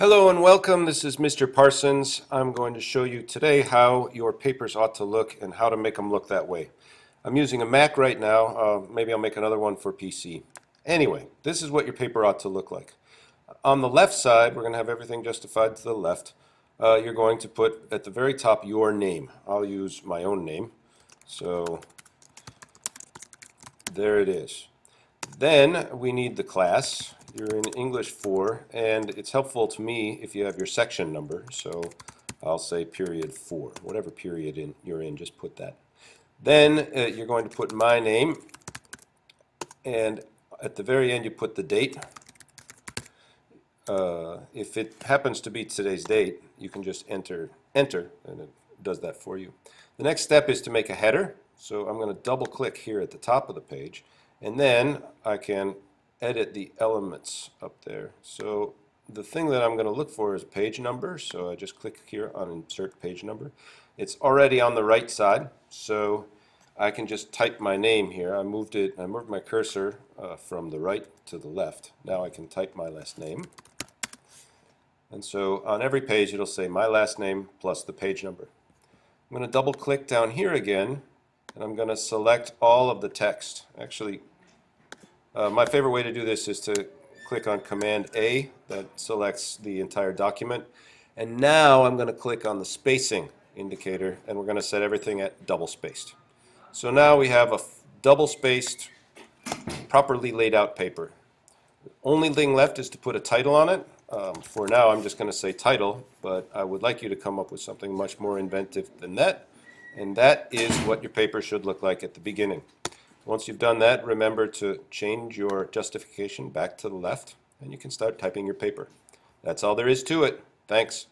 Hello and welcome. This is Mr. Parsons. I'm going to show you today how your papers ought to look and how to make them look that way. I'm using a Mac right now. Uh, maybe I'll make another one for PC. Anyway, this is what your paper ought to look like. On the left side, we're going to have everything justified to the left. Uh, you're going to put at the very top your name. I'll use my own name. So there it is. Then we need the class. You're in English 4, and it's helpful to me if you have your section number. So I'll say period 4. Whatever period in, you're in, just put that. Then uh, you're going to put my name, and at the very end you put the date. Uh, if it happens to be today's date, you can just enter enter, and it does that for you. The next step is to make a header. So I'm going to double click here at the top of the page, and then I can edit the elements up there. So the thing that I'm going to look for is page number. So I just click here on insert page number. It's already on the right side, so I can just type my name here. I moved it. I moved my cursor uh, from the right to the left. Now I can type my last name. And so on every page it'll say my last name plus the page number. I'm going to double click down here again and I'm going to select all of the text. Actually, uh, my favorite way to do this is to click on Command A that selects the entire document. And now I'm going to click on the spacing indicator and we're going to set everything at double spaced. So now we have a double spaced, properly laid out paper. The only thing left is to put a title on it. Um, for now, I'm just going to say title, but I would like you to come up with something much more inventive than that. And that is what your paper should look like at the beginning. Once you've done that, remember to change your justification back to the left, and you can start typing your paper. That's all there is to it. Thanks.